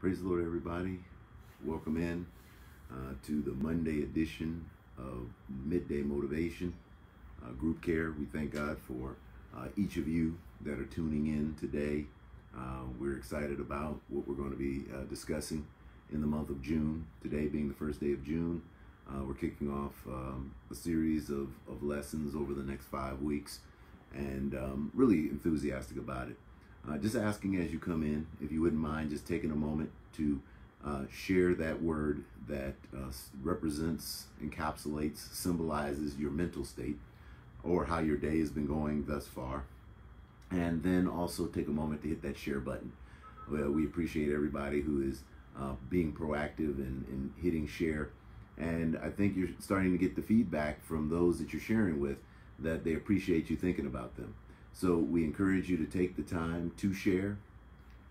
Praise the Lord, everybody. Welcome in uh, to the Monday edition of Midday Motivation uh, Group Care. We thank God for uh, each of you that are tuning in today. Uh, we're excited about what we're going to be uh, discussing in the month of June. Today being the first day of June, uh, we're kicking off um, a series of, of lessons over the next five weeks and um, really enthusiastic about it. Uh, just asking as you come in, if you wouldn't mind just taking a moment to uh, share that word that uh, represents, encapsulates, symbolizes your mental state or how your day has been going thus far. And then also take a moment to hit that share button. Well, we appreciate everybody who is uh, being proactive and, and hitting share. And I think you're starting to get the feedback from those that you're sharing with that they appreciate you thinking about them. So we encourage you to take the time to share,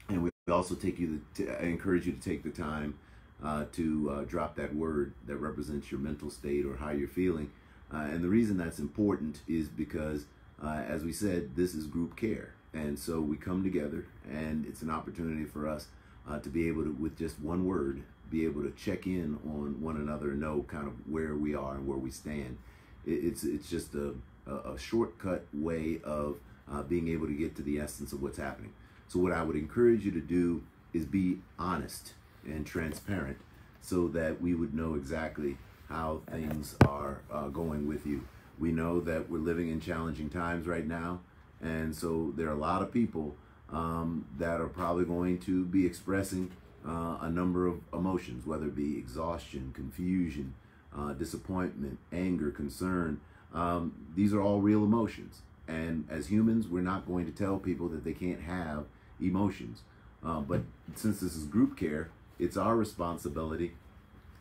and we also take you to, encourage you to take the time uh, to uh, drop that word that represents your mental state or how you're feeling. Uh, and the reason that's important is because, uh, as we said, this is group care, and so we come together, and it's an opportunity for us uh, to be able to, with just one word, be able to check in on one another and know kind of where we are and where we stand. It, it's it's just a, a shortcut way of uh, being able to get to the essence of what's happening. So what I would encourage you to do is be honest and transparent so that we would know exactly how things are uh, going with you. We know that we're living in challenging times right now, and so there are a lot of people um, that are probably going to be expressing uh, a number of emotions, whether it be exhaustion, confusion, uh, disappointment, anger, concern. Um, these are all real emotions. And as humans, we're not going to tell people that they can't have emotions. Uh, but since this is group care, it's our responsibility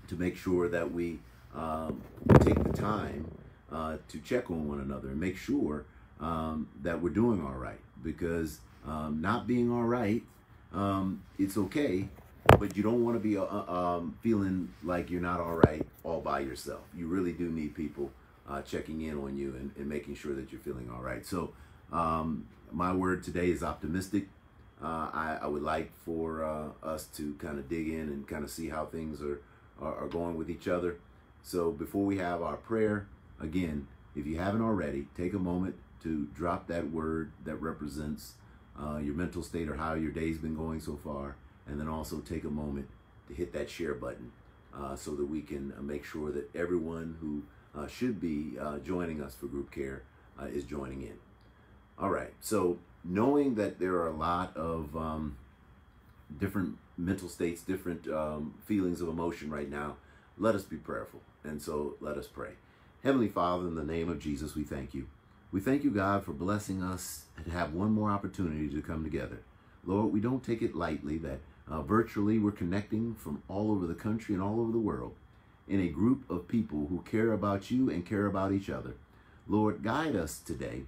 to make sure that we um, take the time uh, to check on one another and make sure um, that we're doing all right. Because um, not being all right, um, it's okay, but you don't want to be uh, um, feeling like you're not all right all by yourself. You really do need people uh, checking in on you and, and, making sure that you're feeling all right. So, um, my word today is optimistic. Uh, I, I, would like for uh, us to kind of dig in and kind of see how things are, are, are going with each other. So, before we have our prayer, again, if you haven't already, take a moment to drop that word that represents uh, your mental state or how your day's been going so far, and then also take a moment to hit that share button uh, so that we can uh, make sure that everyone who uh, should be uh, joining us for group care uh, is joining in. All right, so knowing that there are a lot of um, different mental states, different um, feelings of emotion right now, let us be prayerful. And so let us pray. Heavenly Father, in the name of Jesus, we thank you. We thank you, God, for blessing us to have one more opportunity to come together. Lord, we don't take it lightly that uh, virtually we're connecting from all over the country and all over the world in a group of people who care about you and care about each other. Lord, guide us today.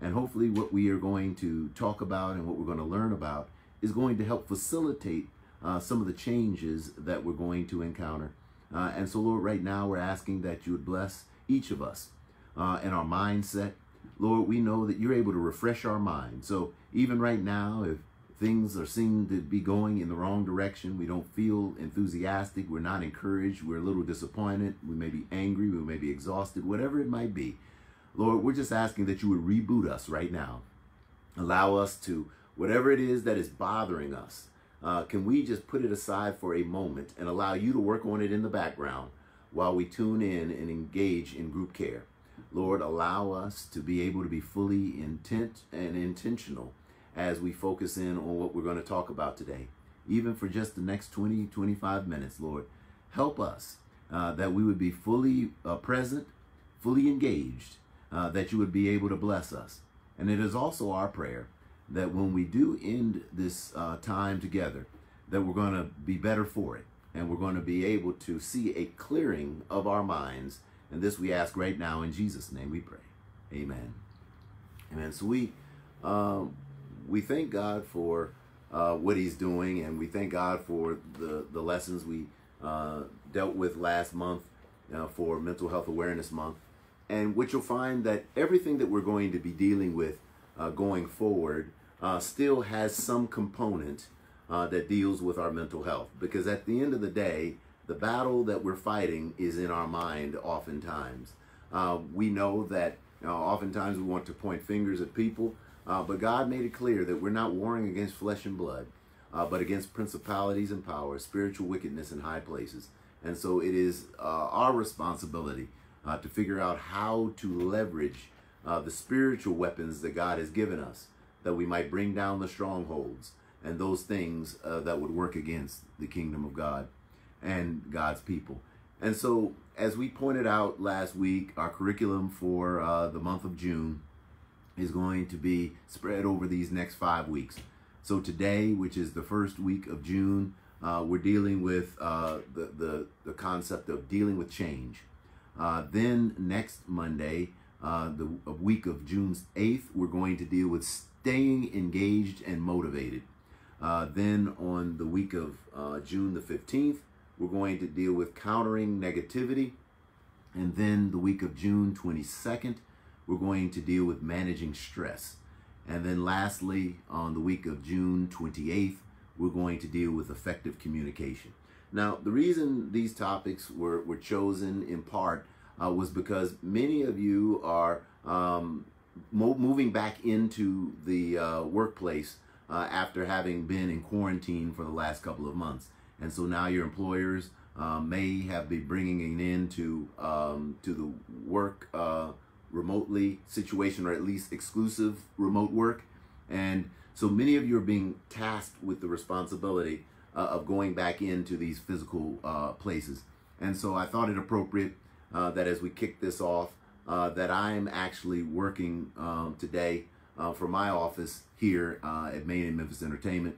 And hopefully, what we are going to talk about and what we're going to learn about is going to help facilitate uh, some of the changes that we're going to encounter. Uh, and so, Lord, right now we're asking that you would bless each of us uh, in our mindset. Lord, we know that you're able to refresh our mind. So, even right now, if things are seen to be going in the wrong direction. We don't feel enthusiastic. We're not encouraged. We're a little disappointed. We may be angry. We may be exhausted, whatever it might be. Lord, we're just asking that you would reboot us right now. Allow us to, whatever it is that is bothering us, uh, can we just put it aside for a moment and allow you to work on it in the background while we tune in and engage in group care? Lord, allow us to be able to be fully intent and intentional as we focus in on what we're going to talk about today, even for just the next 20, 25 minutes, Lord. Help us uh, that we would be fully uh, present, fully engaged, uh, that you would be able to bless us. And it is also our prayer that when we do end this uh, time together, that we're going to be better for it. And we're going to be able to see a clearing of our minds. And this we ask right now in Jesus' name we pray. Amen. Amen. So we um, we thank God for uh, what He's doing, and we thank God for the the lessons we uh, dealt with last month uh, for Mental Health Awareness Month, and which you'll find that everything that we're going to be dealing with uh, going forward uh, still has some component uh, that deals with our mental health. Because at the end of the day, the battle that we're fighting is in our mind oftentimes. We know that uh, oftentimes we want to point fingers at people, uh, but God made it clear that we're not warring against flesh and blood, uh, but against principalities and powers, spiritual wickedness in high places. And so it is uh, our responsibility uh, to figure out how to leverage the spiritual weapons that God has given us, that we might bring down the strongholds and those things that would work against the kingdom of God and God's people. And so, as we pointed out last week, our curriculum for uh, the month of June is going to be spread over these next five weeks. So today, which is the first week of June, uh, we're dealing with uh, the, the, the concept of dealing with change. Uh, then next Monday, uh, the week of June 8th, we're going to deal with staying engaged and motivated. Uh, then on the week of June the 15th, we're going to deal with countering negativity. And then the week of June 22nd, we're going to deal with managing stress. And then lastly, on the week of June 28th, we're going to deal with effective communication. Now, the reason these topics were, were chosen in part uh, was because many of you are um, mo moving back into the uh, workplace uh, after having been in quarantine for the last couple of months and so now your employers um, may have been bringing it into um, to the work uh, remotely situation or at least exclusive remote work. And so many of you are being tasked with the responsibility uh, of going back into these physical uh, places. And so I thought it appropriate uh, that as we kick this off uh, that I'm actually working um, today uh, for my office here at Made in Memphis Entertainment.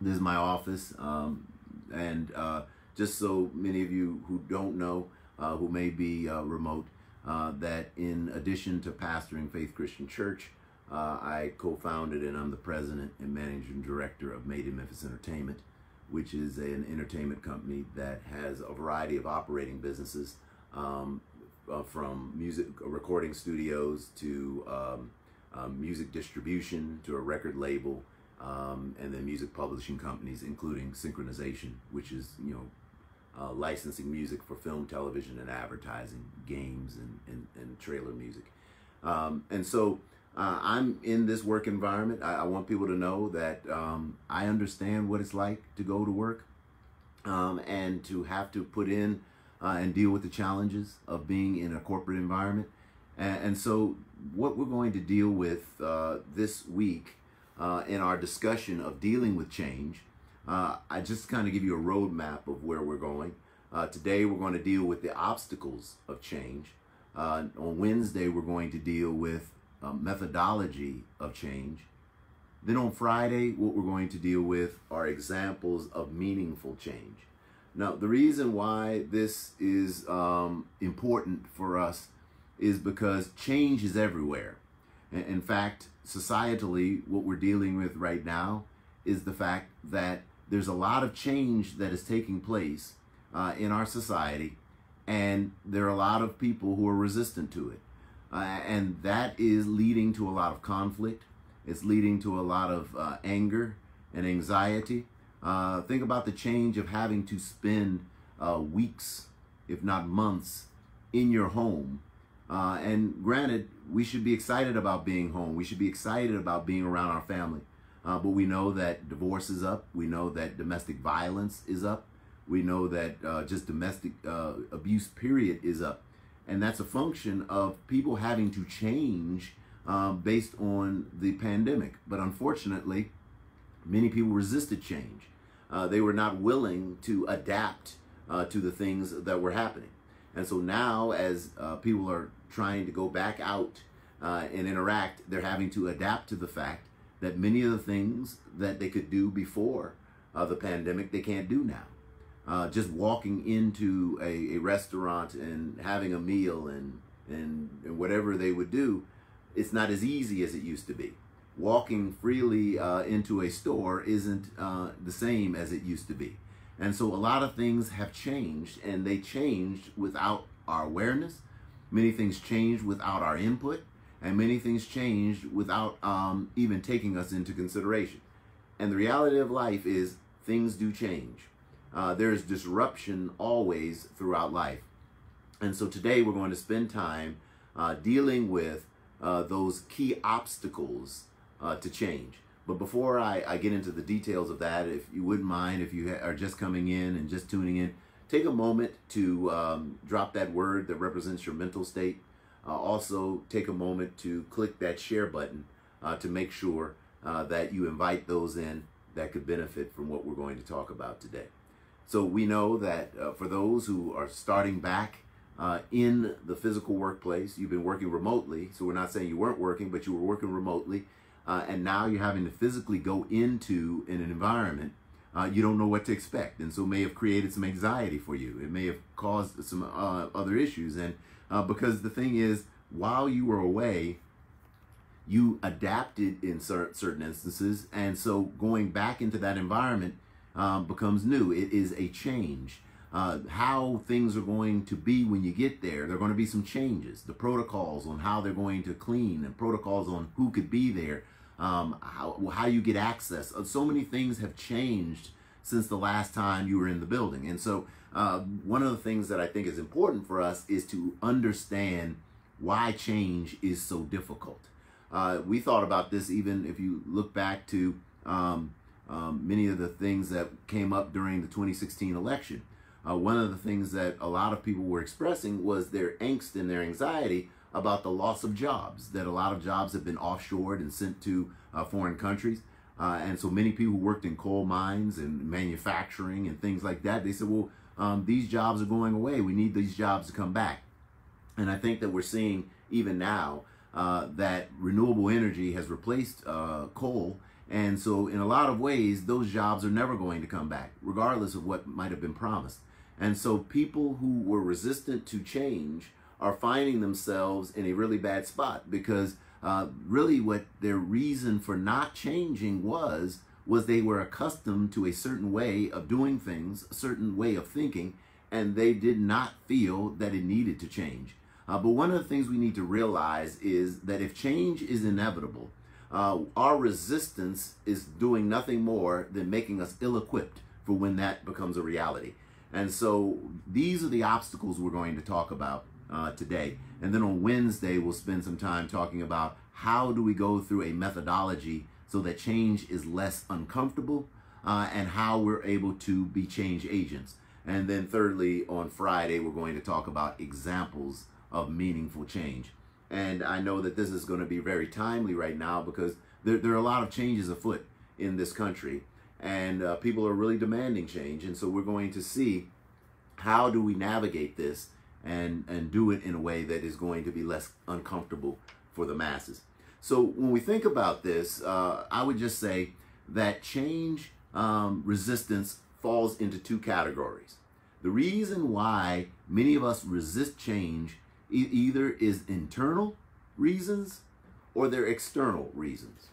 This is my office um, and uh, just so many of you who don't know, uh, who may be uh, remote, uh, that in addition to pastoring Faith Christian Church, uh, I co-founded and I'm the president and managing director of Made in Memphis Entertainment, which is an entertainment company that has a variety of operating businesses, um, uh, from music recording studios to um, um, music distribution to a record label um, and then music publishing companies, including Synchronization, which is you know uh, licensing music for film, television, and advertising, games, and and, and trailer music. Um, and so uh, I'm in this work environment. I, I want people to know that um, I understand what it's like to go to work um, and to have to put in uh, and deal with the challenges of being in a corporate environment. And, and so what we're going to deal with uh, this week uh, in our discussion of dealing with change, uh, I just kind of give you a roadmap of where we're going. Uh, today, we're going to deal with the obstacles of change. Uh, on Wednesday, we're going to deal with methodology of change. Then on Friday, what we're going to deal with are examples of meaningful change. Now, the reason why this is um, important for us is because change is everywhere. In fact, societally, what we're dealing with right now is the fact that there's a lot of change that is taking place uh, in our society, and there are a lot of people who are resistant to it. Uh, and that is leading to a lot of conflict. It's leading to a lot of uh, anger and anxiety. Uh, think about the change of having to spend uh, weeks, if not months, in your home uh, and granted, we should be excited about being home. We should be excited about being around our family. Uh, but we know that divorce is up. We know that domestic violence is up. We know that uh, just domestic uh, abuse, period, is up. And that's a function of people having to change um, based on the pandemic. But unfortunately, many people resisted change. Uh, they were not willing to adapt uh, to the things that were happening. And so now, as uh, people are trying to go back out and interact, they're having to adapt to the fact that many of the things that they could do before uh, the pandemic, they can't do now. Uh, just walking into a, a, restaurant and having a meal and, and, and whatever they would do, it's not as easy as it used to be. Walking freely uh, into a store isn't uh, the same as it used to be. And so a lot of things have changed and they changed without our awareness. Many things changed without our input and many things changed without um, even taking us into consideration. And the reality of life is things do change. Uh, there's disruption always throughout life. And so today we're going to spend time uh, dealing with uh, those key obstacles uh, to change. But before I, I, get into the details of that, if you wouldn't mind, if you are just coming in and just tuning in, take a moment to um, drop that word that represents your mental state. Uh, also, take a moment to click that share button uh, to make sure uh, that you invite those in that could benefit from what we're going to talk about today. So we know that uh, for those who are starting back uh, in the physical workplace, you've been working remotely. So we're not saying you weren't working, but you were working remotely. Uh, and now you're having to physically go into an environment uh, you don't know what to expect. And so may have created some anxiety for you. It may have caused some uh, other issues. And uh, because the thing is, while you were away, you adapted in certain instances. And so going back into that environment um, becomes new. It is a change. Uh, how things are going to be when you get there. There are going to be some changes. The protocols on how they're going to clean and protocols on who could be there, um, how, how you get access. Uh, so many things have changed since the last time you were in the building. And so uh, one of the things that I think is important for us is to understand why change is so difficult. Uh, we thought about this even if you look back to um, um, many of the things that came up during the 2016 election. Uh, one of the things that a lot of people were expressing was their angst and their anxiety about the loss of jobs, that a lot of jobs have been offshored and sent to uh, foreign countries. Uh, and so many people who worked in coal mines and manufacturing and things like that, they said, well, um, these jobs are going away. We need these jobs to come back. And I think that we're seeing even now uh, that renewable energy has replaced uh, coal. And so, in a lot of ways, those jobs are never going to come back, regardless of what might have been promised. And so, people who were resistant to change are finding themselves in a really bad spot because uh, really what their reason for not changing was was they were accustomed to a certain way of doing things, a certain way of thinking, and they did not feel that it needed to change. Uh, but one of the things we need to realize is that if change is inevitable, uh, our resistance is doing nothing more than making us ill equipped for when that becomes a reality. And so these are the obstacles we're going to talk about uh, today. And then on Wednesday, we'll spend some time talking about how do we go through a methodology so that change is less uncomfortable uh, and how we're able to be change agents. And then thirdly, on Friday, we're going to talk about examples of meaningful change. And I know that this is going to be very timely right now because there, there are a lot of changes afoot in this country and uh, people are really demanding change. And so we're going to see how do we navigate this and, and do it in a way that is going to be less uncomfortable for the masses. So when we think about this, uh, I would just say that change um, resistance falls into two categories. The reason why many of us resist change e- either is internal reasons or they're external reasons.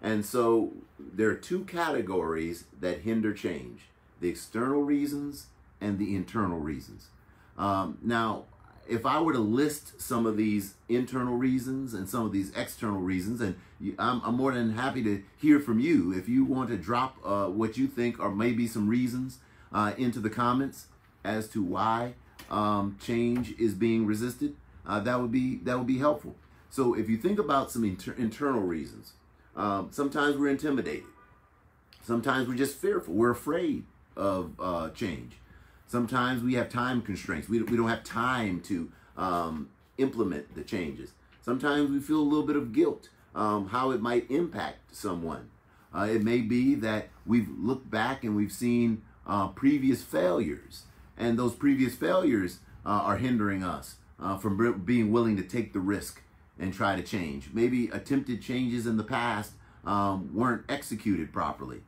And so there are two categories that hinder change the external reasons and the internal reasons. Um, now, if I were to list some of these internal reasons and some of these external reasons, and you, I'm, I'm, more than happy to hear from you if you want to drop uh, what you think are maybe some reasons uh, into the comments as to why um, change is being resisted, uh, that would be that would be helpful. So if you think about some inter- internal reasons, um, sometimes we're intimidated, sometimes we're just fearful, we're afraid of uh, change. Sometimes we have time constraints. We, we don't have time to um, implement the changes. Sometimes we feel a little bit of guilt, um, how it might impact someone. Uh, it may be that we've looked back and we've seen uh, previous failures and those previous failures uh, are hindering us uh, from being willing to take the risk and try to change. Maybe attempted changes in the past um, weren't executed properly.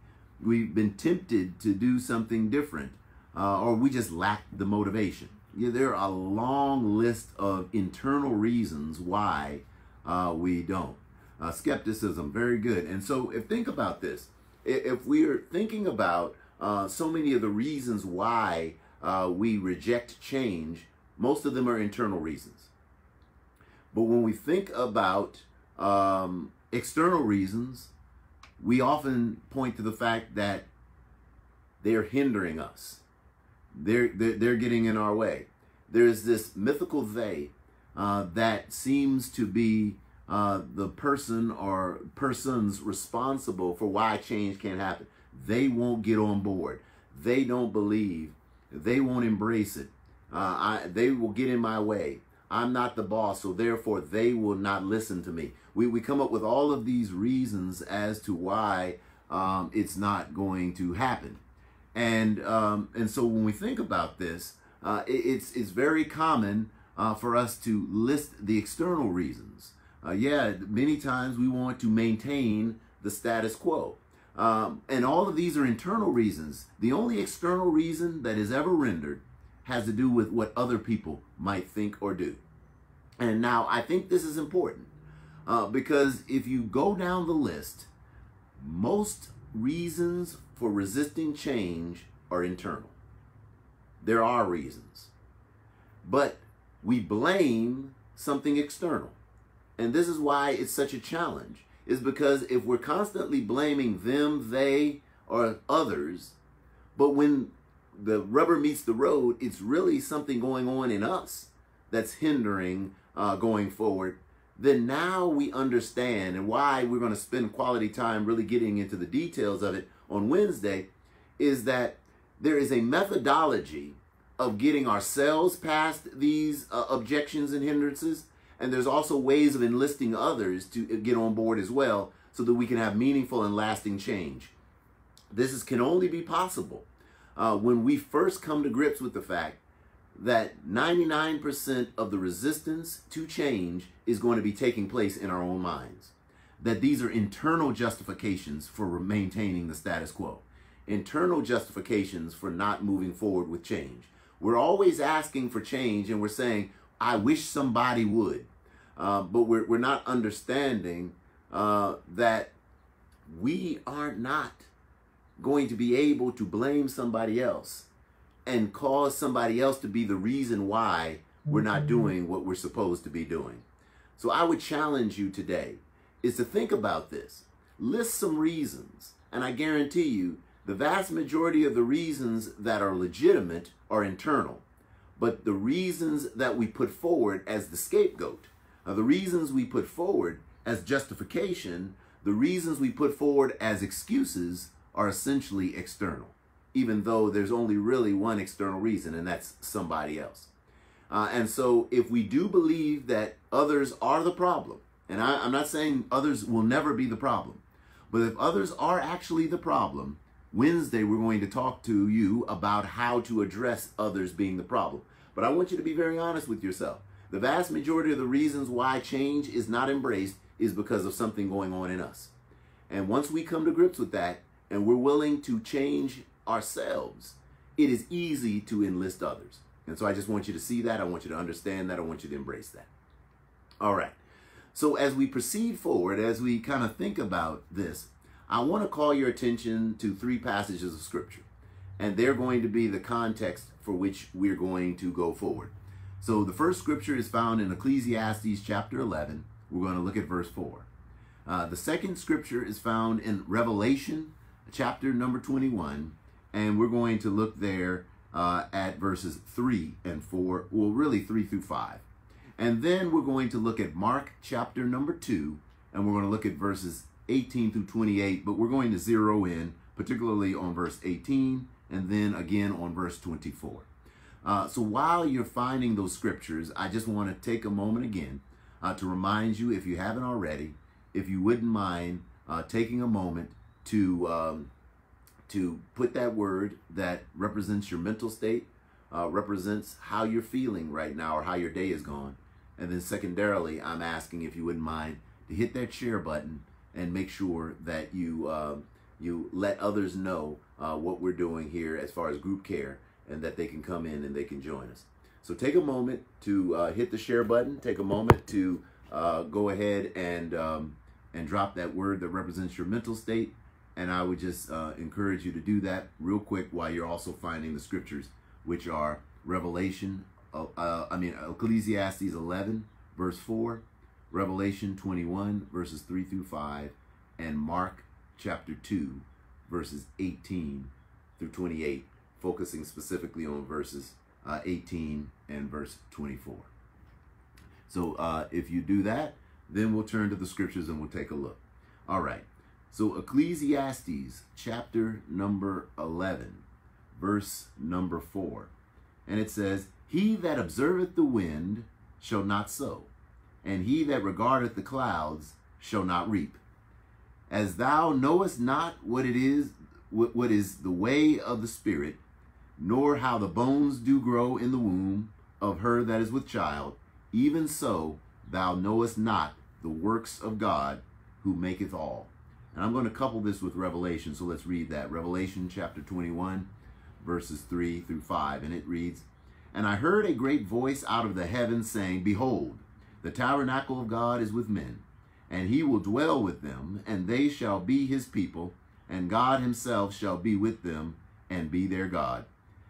We've been tempted to do something different, uh, or we just lacked the motivation. Yeah, there are a long list of internal reasons why uh, we don't. Uh, skepticism, very good. And so, if think about this, if we are thinking about uh, so many of the reasons why uh, we reject change, most of them are internal reasons. But when we think about um, external reasons, we often point to the fact that they're hindering us. They're, they're, they're getting in our way. There's this mythical they uh, that seems to be uh, the person or persons responsible for why change can't happen. They won't get on board. They don't believe. They won't embrace it. Uh, I, they will get in my way. I'm not the boss, so therefore they will not listen to me. We, we come up with all of these reasons as to why um, it's not going to happen. And, um, and so when we think about this, uh, it, it's, it's very common uh, for us to list the external reasons. Uh, yeah, many times we want to maintain the status quo. Um, and all of these are internal reasons. The only external reason that is ever rendered has to do with what other people might think or do. And now I think this is important uh, because if you go down the list, most reasons for resisting change are internal. There are reasons. But we blame something external. And this is why it's such a challenge, is because if we're constantly blaming them, they, or others, but when the rubber meets the road, it's really something going on in us that's hindering uh, going forward, then now we understand and why we're going to spend quality time really getting into the details of it on Wednesday is that there is a methodology of getting ourselves past these uh, objections and hindrances. And there's also ways of enlisting others to get on board as well so that we can have meaningful and lasting change. This is, can only be possible uh, when we first come to grips with the fact that 99% of the resistance to change is going to be taking place in our own minds. That these are internal justifications for maintaining the status quo, internal justifications for not moving forward with change. We're always asking for change and we're saying, I wish somebody would. Uh, but we're, we're not understanding uh, that we are not going to be able to blame somebody else and cause somebody else to be the reason why we're not mm-hmm. doing what we're supposed to be doing. So I would challenge you today is to think about this. List some reasons, and I guarantee you the vast majority of the reasons that are legitimate are internal. But the reasons that we put forward as the scapegoat, the reasons we put forward as justification, the reasons we put forward as excuses are essentially external even though there's only really one external reason, and that's somebody else. Uh, and so, if we do believe that others are the problem, and I, I'm not saying others will never be the problem, but if others are actually the problem, Wednesday we're going to talk to you about how to address others being the problem. But I want you to be very honest with yourself. The vast majority of the reasons why change is not embraced is because of something going on in us. And once we come to grips with that and we're willing to change ourselves, it is easy to enlist others. And so I just want you to see that. I want you to understand that. I want you to embrace that. All right. So as we proceed forward, as we kind of think about this, I want to call your attention to three passages of Scripture. And they're going to be the context for which we're going to go forward. So the first scripture is found in Ecclesiastes chapter 11. We're going to look at verse 4. Uh, the second scripture is found in Revelation chapter number 21 and we're going to look there uh, at verses 3 and 4, well, really 3 through 5. And then we're going to look at Mark chapter number 2, and we're going to look at verses 18 through 28, but we're going to zero in particularly on verse 18 and then again on verse 24. Uh, so while you're finding those scriptures, I just want to take a moment again uh, to remind you, if you haven't already, if you wouldn't mind uh, taking a moment to um, to put that word that represents your mental state, uh, represents how you're feeling right now or how your day is gone. And then secondarily, I'm asking if you wouldn't mind to hit that share button and make sure that you uh, you let others know uh, what we're doing here as far as group care and that they can come in and they can join us. So take a moment to uh, hit the share button. Take a moment to uh, go ahead and um, and drop that word that represents your mental state and I would just uh, encourage you to do that real quick while you're also finding the scriptures, which are Revelation, uh, I mean, Ecclesiastes 11, verse 4, Revelation 21, verses 3 through 5, and Mark chapter 2, verses 18 through 28, focusing specifically on verses uh, 18 and verse 24. So uh, if you do that, then we'll turn to the scriptures and we'll take a look. All right. So Ecclesiastes chapter number 11, verse number 4. And it says, He that observeth the wind shall not sow, and he that regardeth the clouds shall not reap. As thou knowest not what it is, what is the way of the Spirit, nor how the bones do grow in the womb of her that is with child, even so thou knowest not the works of God who maketh all. And I'm going to couple this with Revelation. So let's read that. Revelation chapter 21, verses 3 through 5. And it reads, And I heard a great voice out of the heavens saying, Behold, the tabernacle of God is with men, and he will dwell with them, and they shall be his people, and God himself shall be with them, and be their God.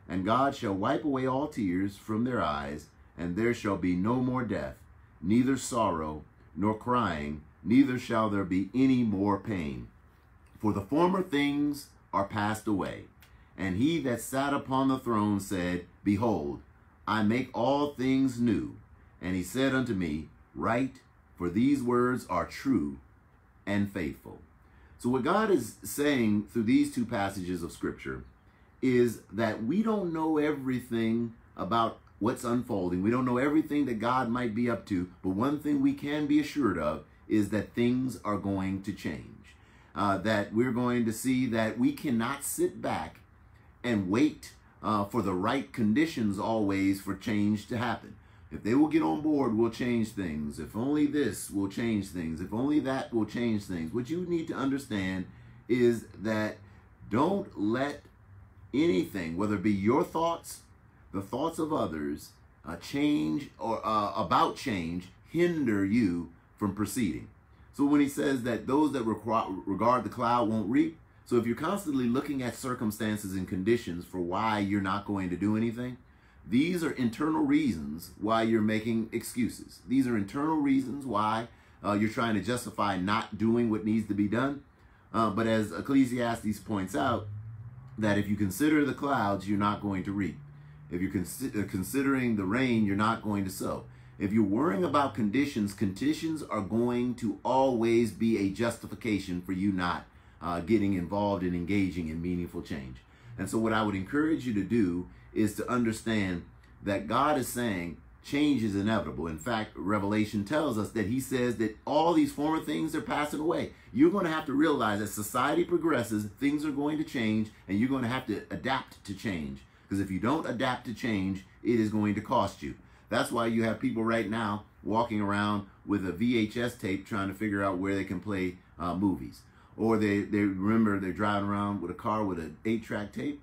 And God shall wipe away all tears from their eyes, and there shall be no more death, neither sorrow, nor crying, neither shall there be any more pain. For the former things are passed away. And he that sat upon the throne said, Behold, I make all things new. And he said unto me, Write, for these words are true and faithful. So, what God is saying through these two passages of Scripture is that we don't know everything about what's unfolding. We don't know everything that God might be up to, but one thing we can be assured of is that things are going to change. Uh, that we're going to see that we cannot sit back and wait uh, for the right conditions always for change to happen. If they will get on board, we'll change things. If only this will change things. If only that will change things. What you need to understand is that don't let anything, whether it be your thoughts, the thoughts of others, uh, change or uh, about change, hinder you from proceeding. So when he says that those that regard the cloud won't reap, so if you're constantly looking at circumstances and conditions for why you're not going to do anything, these are internal reasons why you're making excuses. These are internal reasons why uh, you're trying to justify not doing what needs to be done. Uh, but as Ecclesiastes points out, that if you consider the clouds, you're not going to reap. If you're uh, considering the rain, you're not going to sow. If you're worrying about conditions, conditions are going to always be a justification for you not uh, getting involved and engaging in meaningful change. And so, what I would encourage you to do is to understand that God is saying change is inevitable. In fact, Revelation tells us that He says that all these former things are passing away. You're going to have to realize that society progresses, things are going to change, and you're going to have to adapt to change. Because if you don't adapt to change, it is going to cost you. That's why you have people right now walking around with a VHS tape trying to figure out where they can play uh, movies. Or they, they remember they're driving around with a car with an eight track tape.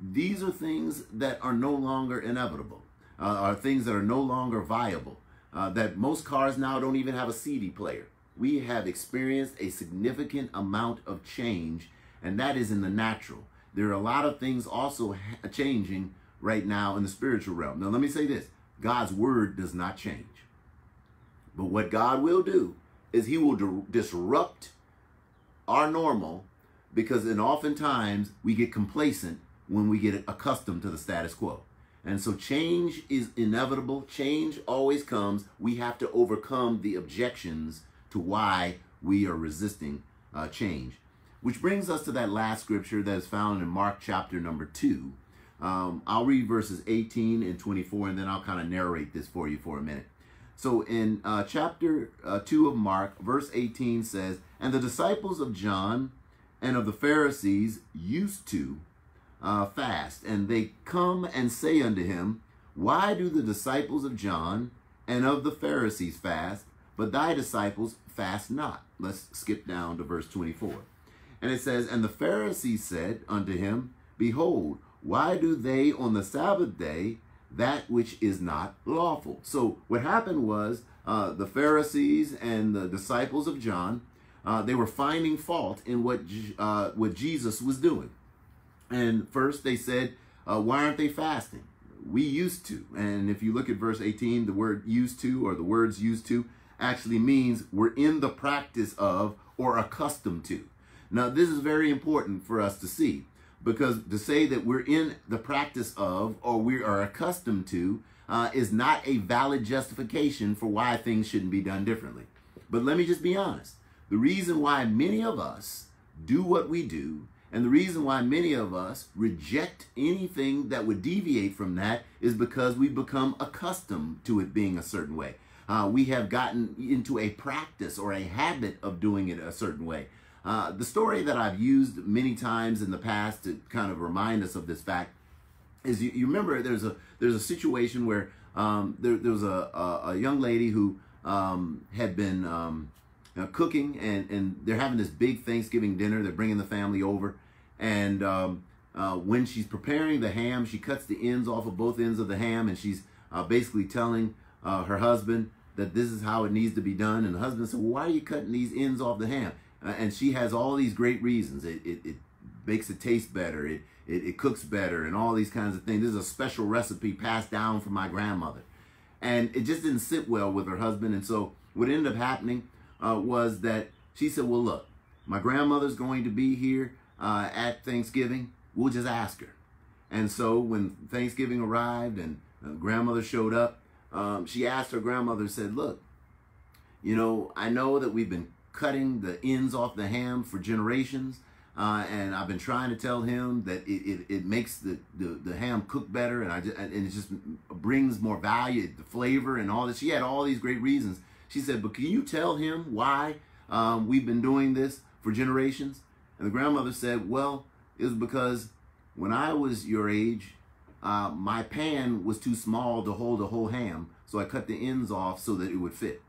These are things that are no longer inevitable, uh, are things that are no longer viable. Uh, that most cars now don't even have a CD player. We have experienced a significant amount of change, and that is in the natural. There are a lot of things also changing right now in the spiritual realm. Now, let me say this God's word does not change. But what God will do is he will disrupt our normal because then oftentimes we get complacent when we get accustomed to the status quo. And so change is inevitable. Change always comes. We have to overcome the objections to why we are resisting uh, change. Which brings us to that last scripture that is found in Mark chapter number 2, um, I'll read verses 18 and 24, and then I'll kind of narrate this for you for a minute. So in uh, chapter uh, 2 of Mark, verse 18 says, And the disciples of John and of the Pharisees used to uh, fast, and they come and say unto him, Why do the disciples of John and of the Pharisees fast, but thy disciples fast not? Let's skip down to verse 24. And it says, And the Pharisees said unto him, Behold, why do they on the Sabbath day that which is not lawful? So what happened was uh, the Pharisees and the disciples of John, uh, they were finding fault in what uh, what Jesus was doing. And first they said, uh, why aren't they fasting? We used to. And if you look at verse 18, the word used to or the words used to actually means we're in the practice of or accustomed to. Now, this is very important for us to see because to say that we're in the practice of or we are accustomed to uh, is not a valid justification for why things shouldn't be done differently. But let me just be honest. The reason why many of us do what we do and the reason why many of us reject anything that would deviate from that is because we've become accustomed to it being a certain way. Uh, we have gotten into a practice or a habit of doing it a certain way. Uh, the story that I've used many times in the past to kind of remind us of this fact is you, you remember there's a there's a situation where um, there, there was a, a, a, young lady who um, had been um, know, cooking and, and they're having this big Thanksgiving dinner. They're bringing the family over. And um, uh, when she's preparing the ham, she cuts the ends off of both ends of the ham and she's uh, basically telling uh, her husband that this is how it needs to be done. And the husband said, well, why are you cutting these ends off the ham? Uh, and she has all these great reasons. It, it, it makes it taste better. It, it, it cooks better and all these kinds of things. This is a special recipe passed down from my grandmother. And it just didn't sit well with her husband. And so what ended up happening uh, was that she said, well, look, my grandmother's going to be here uh, at Thanksgiving. We'll just ask her. And so when Thanksgiving arrived and uh, grandmother showed up, um, she asked her grandmother, said, look, you know, I know that we've been cutting the ends off the ham for generations. Uh, and I've been trying to tell him that it, it, it makes the, the, the, ham cook better and I just, and it just brings more value, the flavor and all this. She had all these great reasons. She said, but can you tell him why um, we've been doing this for generations? And the grandmother said, well, it was because when I was your age, uh, my pan was too small to hold a whole ham. So I cut the ends off so that it would fit.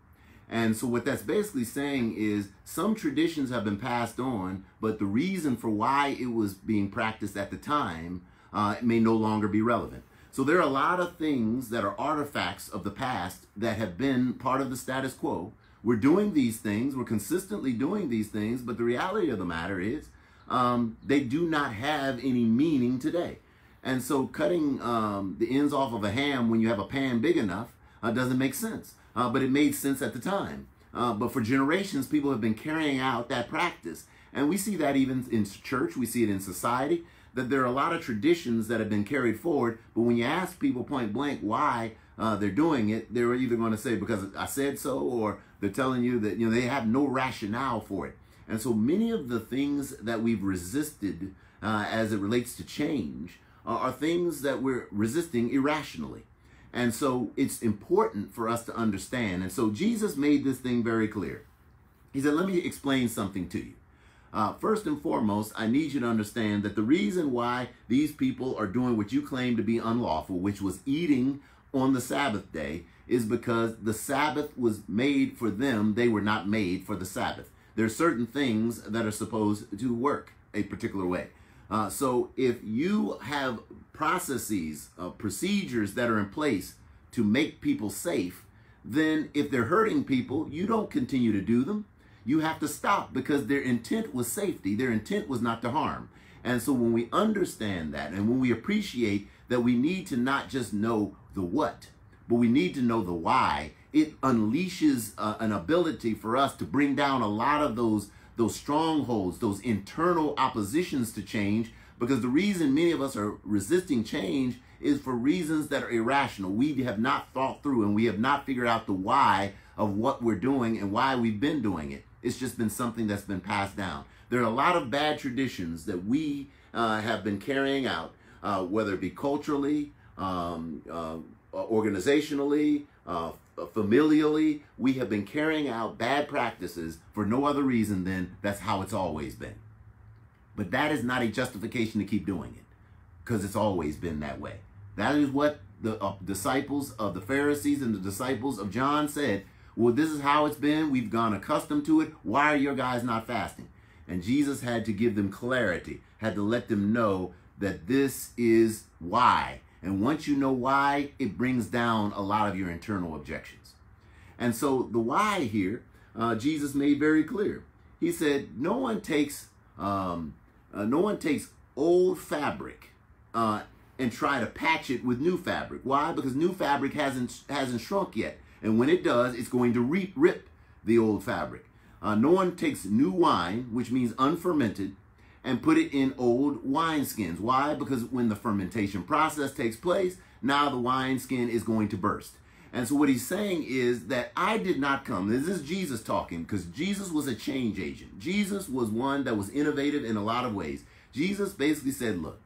And so what that's basically saying is some traditions have been passed on, but the reason for why it was being practiced at the time uh, may no longer be relevant. So there are a lot of things that are artifacts of the past that have been part of the status quo. We're doing these things, we're consistently doing these things, but the reality of the matter is um, they do not have any meaning today. And so cutting um, the ends off of a ham when you have a pan big enough uh, doesn't make sense uh, but it made sense at the time. Uh, but for generations, people have been carrying out that practice. And we see that even in church, we see it in society, that there are a lot of traditions that have been carried forward. But when you ask people point blank why uh, they're doing it, they're either going to say, because I said so, or they're telling you that you know they have no rationale for it. And so many of the things that we've resisted uh, as it relates to change are things that we're resisting irrationally. And so it's important for us to understand. And so Jesus made this thing very clear. He said, Let me explain something to you. Uh, first and foremost, I need you to understand that the reason why these people are doing what you claim to be unlawful, which was eating on the Sabbath day, is because the Sabbath was made for them. They were not made for the Sabbath. There are certain things that are supposed to work a particular way. Uh, so if you have processes, uh, procedures that are in place to make people safe, then if they're hurting people, you don't continue to do them. You have to stop because their intent was safety. Their intent was not to harm. And so when we understand that and when we appreciate that we need to not just know the what, but we need to know the why, it unleashes uh, an ability for us to bring down a lot of those those strongholds, those internal oppositions to change, because the reason many of us are resisting change is for reasons that are irrational. We have not thought through and we have not figured out the why of what we're doing and why we've been doing it. It's just been something that's been passed down. There are a lot of bad traditions that we uh, have been carrying out, uh, whether it be culturally, um, uh, organizationally, uh, familially, we have been carrying out bad practices for no other reason than that's how it's always been. But that is not a justification to keep doing it because it's always been that way. That is what the uh, disciples of the Pharisees and the disciples of John said. Well, this is how it's been. We've gone accustomed to it. Why are your guys not fasting? And Jesus had to give them clarity, had to let them know that this is why. And once you know why, it brings down a lot of your internal objections. And so the why here, uh, Jesus made very clear. He said, no one takes um, uh, no one takes old fabric uh, and try to patch it with new fabric. Why? Because new fabric hasn't hasn't shrunk yet, and when it does, it's going to re- rip the old fabric. Uh, no one takes new wine, which means unfermented, and put it in old wineskins. Why? Because when the fermentation process takes place, now the wineskin is going to burst. And so what he's saying is that I did not come. This is Jesus talking because Jesus was a change agent. Jesus was one that was innovative in a lot of ways. Jesus basically said, look,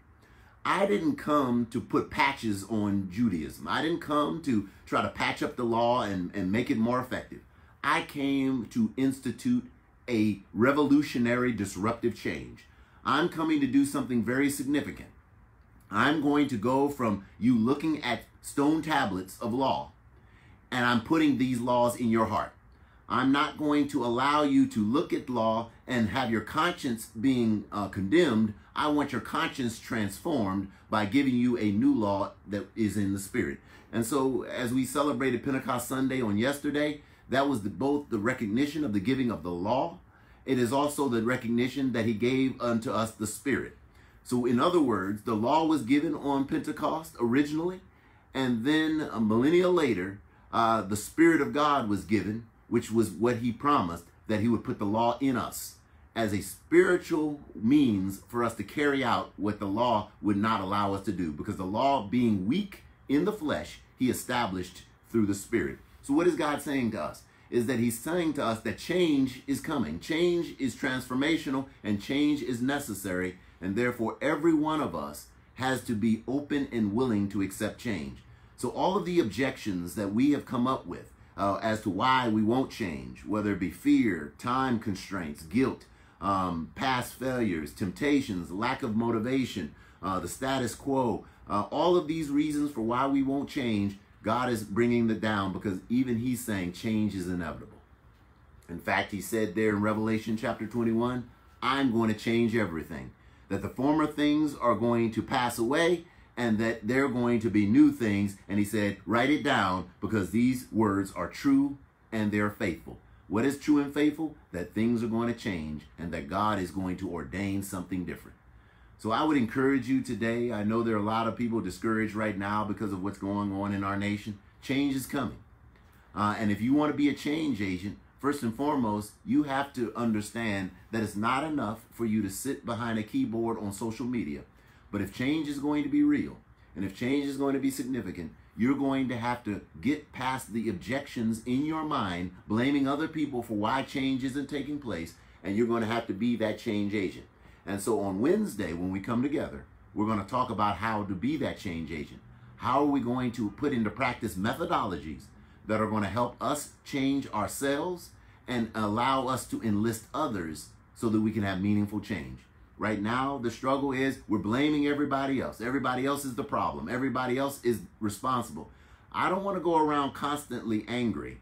I didn't come to put patches on Judaism. I didn't come to try to patch up the law and, and make it more effective. I came to institute a revolutionary disruptive change. I'm coming to do something very significant. I'm going to go from you looking at stone tablets of law and I'm putting these laws in your heart. I'm not going to allow you to look at law and have your conscience being uh, condemned. I want your conscience transformed by giving you a new law that is in the spirit. And so, as we celebrated Pentecost Sunday on yesterday, that was the, both the recognition of the giving of the law. It is also the recognition that he gave unto us the spirit. So, in other words, the law was given on Pentecost originally, and then a millennia later, uh, the Spirit of God was given, which was what he promised, that he would put the law in us as a spiritual means for us to carry out what the law would not allow us to do. Because the law being weak in the flesh, he established through the Spirit. So what is God saying to us? Is that he's saying to us that change is coming. Change is transformational and change is necessary. And therefore, every one of us has to be open and willing to accept change. So all of the objections that we have come up with uh, as to why we won't change, whether it be fear, time constraints, guilt, um, past failures, temptations, lack of motivation, uh, the status quo, uh, all of these reasons for why we won't change, God is bringing it down because even he's saying change is inevitable. In fact, he said there in Revelation chapter 21, I'm going to change everything. That the former things are going to pass away and that there are going to be new things. And he said, write it down because these words are true and they're faithful. What is true and faithful? That things are going to change and that God is going to ordain something different. So I would encourage you today. I know there are a lot of people discouraged right now because of what's going on in our nation. Change is coming. Uh, and if you want to be a change agent, first and foremost, you have to understand that it's not enough for you to sit behind a keyboard on social media but if change is going to be real, and if change is going to be significant, you're going to have to get past the objections in your mind, blaming other people for why change isn't taking place, and you're going to have to be that change agent. And so on Wednesday, when we come together, we're going to talk about how to be that change agent. How are we going to put into practice methodologies that are going to help us change ourselves and allow us to enlist others so that we can have meaningful change? Right now, the struggle is we're blaming everybody else. Everybody else is the problem. Everybody else is responsible. I don't want to go around constantly angry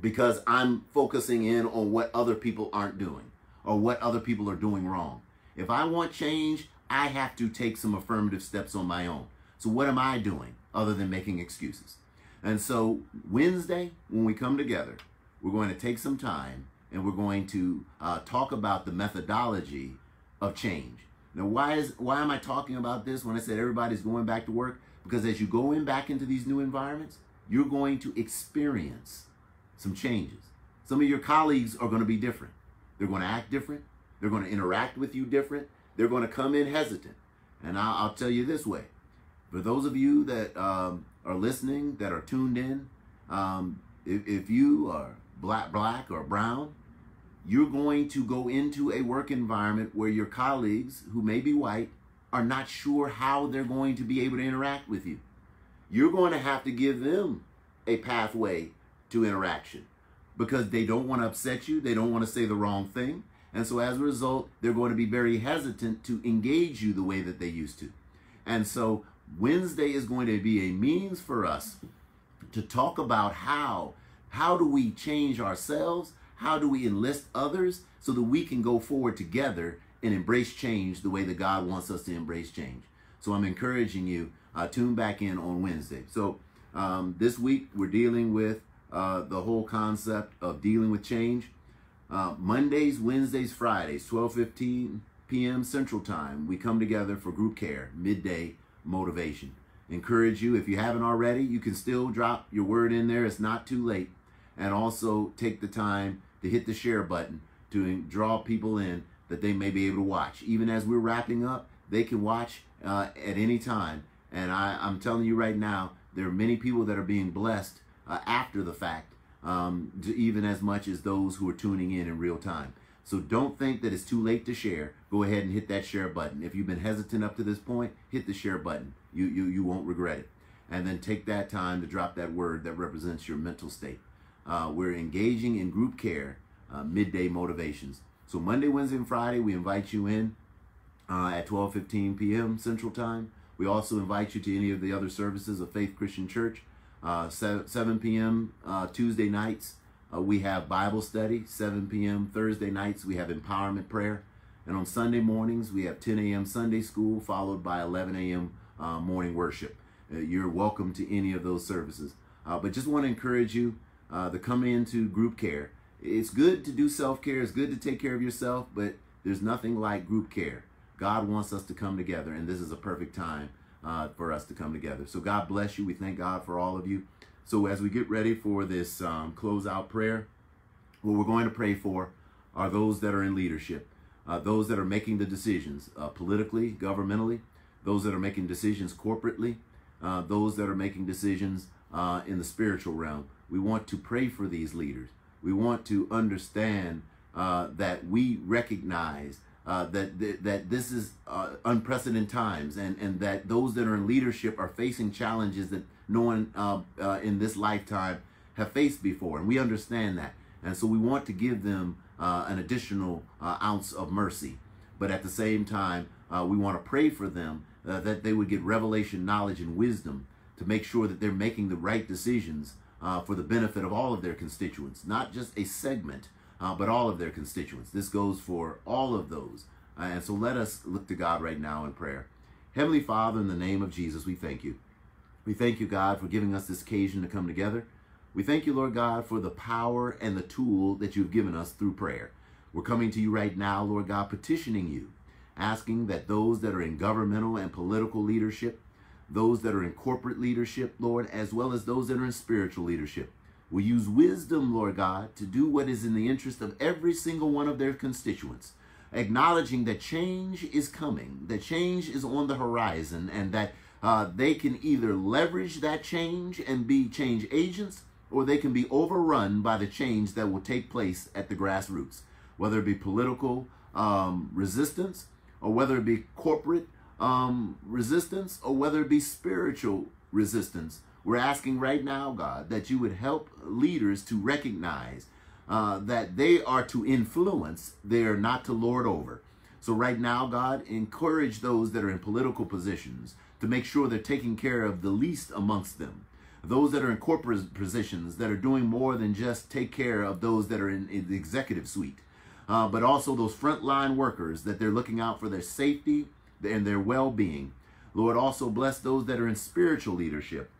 because I'm focusing in on what other people aren't doing or what other people are doing wrong. If I want change, I have to take some affirmative steps on my own. So what am I doing other than making excuses? And so Wednesday, when we come together, we're going to take some time and we're going to uh, talk about the methodology of change. Now, why is why am I talking about this when I said everybody's going back to work? Because as you go in back into these new environments, you're going to experience some changes. Some of your colleagues are going to be different. They're going to act different. They're going to interact with you different. They're going to come in hesitant. And I'll, I'll tell you this way: for those of you that um, are listening, that are tuned in, um, if, if you are black, black or brown, you're going to go into a work environment where your colleagues, who may be white, are not sure how they're going to be able to interact with you. You're going to have to give them a pathway to interaction because they don't want to upset you. They don't want to say the wrong thing. And so as a result, they're going to be very hesitant to engage you the way that they used to. And so Wednesday is going to be a means for us to talk about how how do we change ourselves how do we enlist others so that we can go forward together and embrace change the way that God wants us to embrace change? So I'm encouraging you, uh, tune back in on Wednesday. So um, this week we're dealing with uh, the whole concept of dealing with change. Uh, Mondays, Wednesdays, Fridays, 12:15 p.m. Central Time, we come together for group care, midday motivation. Encourage you, if you haven't already, you can still drop your word in there. It's not too late. And also take the time to hit the share button to draw people in that they may be able to watch. Even as we're wrapping up, they can watch uh, at any time. And I, I'm telling you right now, there are many people that are being blessed uh, after the fact, um, even as much as those who are tuning in in real time. So don't think that it's too late to share. Go ahead and hit that share button. If you've been hesitant up to this point, hit the share button. You, you, you won't regret it. And then take that time to drop that word that represents your mental state. Uh, we're engaging in group care, uh, midday motivations. So Monday, Wednesday, and Friday, we invite you in uh, at 12:15 p.m. Central Time. We also invite you to any of the other services of Faith Christian Church. Uh, 7 p.m. Uh, Tuesday nights, uh, we have Bible study. 7 p.m. Thursday nights, we have empowerment prayer. And on Sunday mornings, we have 10 a.m. Sunday school, followed by 11 a.m. Morning worship. You're welcome to any of those services. But just want to encourage you to come into group care. It's good to do self care, it's good to take care of yourself, but there's nothing like group care. God wants us to come together, and this is a perfect time uh, for us to come together. So God bless you. We thank God for all of you. So as we get ready for this um, closeout prayer, what we're going to pray for are those that are in leadership, uh, those that are making the decisions uh, politically, governmentally, those that are making decisions corporately, uh, those that are making decisions uh, in the spiritual realm. We want to pray for these leaders. We want to understand uh, that we recognize uh, that, that, that this is uh, unprecedented times, and and that those that are in leadership are facing challenges that no one uh, uh in this lifetime have faced before, and we understand that, and so we want to give them uh, an additional ounce of mercy, but at the same time, we want to pray for them that they would get revelation, knowledge, and wisdom to make sure that they're making the right decisions for the benefit of all of their constituents, not just a segment uh, but all of their constituents. This goes for all of those. Uh, and so let us look to God right now in prayer. Heavenly Father, in the name of Jesus, we thank you. We thank you, God, for giving us this occasion to come together. We thank you, Lord God, for the power and the tool that you've given us through prayer. We're coming to you right now, Lord God, petitioning you, asking that those that are in governmental and political leadership, those that are in corporate leadership, Lord, as well as those that are in spiritual leadership, will use wisdom, Lord God, to do what is in the interest of every single one of their constituents, acknowledging that change is coming, that change is on the horizon, and that uh, they can either leverage that change and be change agents, or they can be overrun by the change that will take place at the grassroots, whether it be political um, resistance, or whether it be corporate um, resistance, or whether it be spiritual resistance we're asking right now, God, that you would help leaders to recognize uh, that they are to influence, they are not to lord over. So, right now, God, encourage those that are in political positions to make sure they're taking care of the least amongst them. Those that are in corporate positions that are doing more than just take care of those that are in, in the executive suite, uh, but also those frontline workers that they're looking out for their safety and their well being. Lord, also bless those that are in spiritual leadership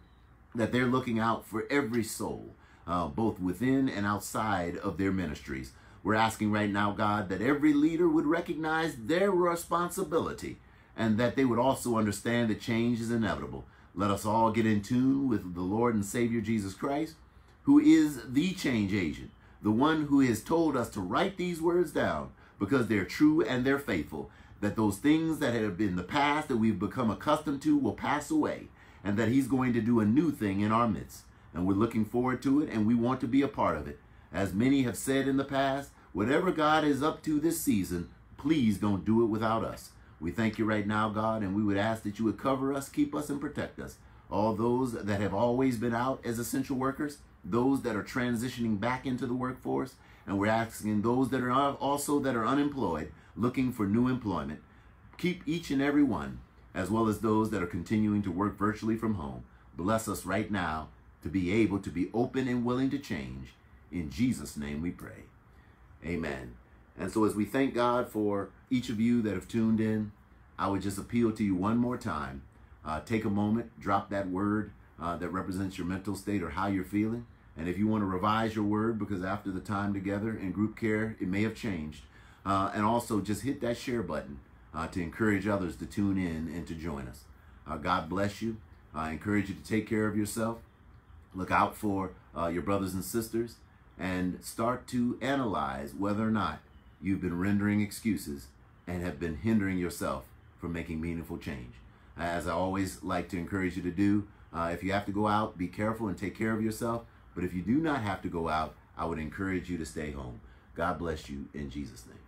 that they're looking out for every soul, uh, both within and outside of their ministries. We're asking right now, God, that every leader would recognize their responsibility and that they would also understand that change is inevitable. Let us all get in tune with the Lord and Savior Jesus Christ, who is the change agent, the one who has told us to write these words down because they're true and they're faithful, that those things that have been the past that we've become accustomed to will pass away and that he's going to do a new thing in our midst. And we're looking forward to it and we want to be a part of it. As many have said in the past, whatever God is up to this season, please don't do it without us. We thank you right now, God, and we would ask that you would cover us, keep us, and protect us. All those that have always been out as essential workers, those that are transitioning back into the workforce, and we're asking those that are also that are unemployed, looking for new employment. Keep each and every one as well as those that are continuing to work virtually from home. Bless us right now to be able to be open and willing to change. In Jesus' name we pray. Amen. And so, as we thank God for each of you that have tuned in, I would just appeal to you one more time. Uh, take a moment, drop that word uh, that represents your mental state or how you're feeling. And if you want to revise your word, because after the time together in group care, it may have changed. Uh, and also just hit that share button uh, to encourage others to tune in and to join us. Uh, God bless you. I encourage you to take care of yourself. Look out for uh, your brothers and sisters. and start to analyze whether or not you've been rendering excuses and have been hindering yourself from making meaningful change. As I always like to encourage you to do, uh, if you have to go out, be careful and take care of yourself. But if you do not have to go out, I would encourage you to stay home. God bless you in Jesus' name.